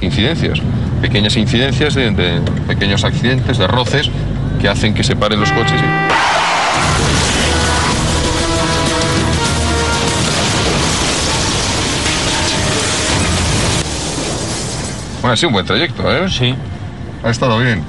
incidencias, pequeñas incidencias de, de pequeños accidentes, de roces que hacen que se paren los coches. Bueno, ha sido un buen trayecto, ¿eh? Sí. Ha estado bien.